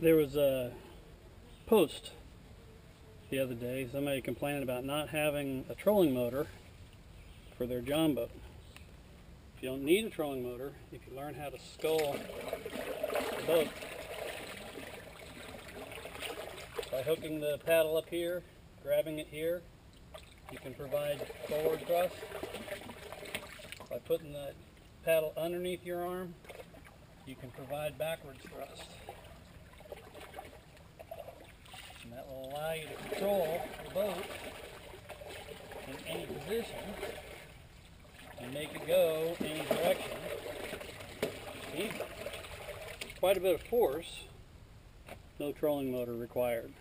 There was a post the other day, somebody complaining about not having a trolling motor for their jon boat. If You don't need a trolling motor if you learn how to scull the boat by hooking the paddle up here, grabbing it here. You can provide forward thrust by putting the paddle underneath your arm. You can provide backwards thrust. To control the boat in any position and make it go any direction. Quite a bit of force, no trolling motor required.